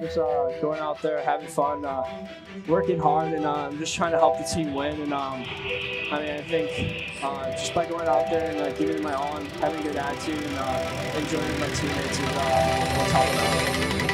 just uh, going out there, having fun, uh, working hard, and uh, just trying to help the team win. And um, I mean, I think uh, just by going out there and giving my all, and having a good attitude, and uh, enjoying my teammates is uh, what's helping out.